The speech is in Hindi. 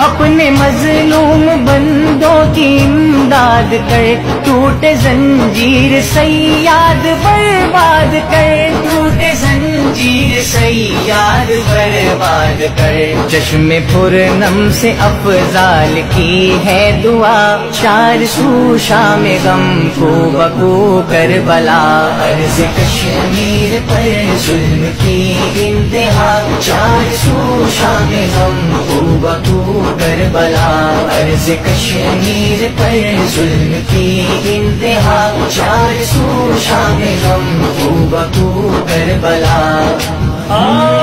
अपने मजलूम बंदों की इमदाद कर, टूटे जंजीर सैयाद बर्बाद कर, टूटे जंजीर सैयाद बर्बाद कर। चश्मे पुरनम से अफजाल की है दुआ, चार सू शाम गम को बकू कर बला। कश्मीर पर जुल्म की इंतहा, चार सू शाम गम को बकू करबला अर्ज़ कश्मीर पर जुल्म की इंतहा। चार सू शाम खूब बकू करबला। आ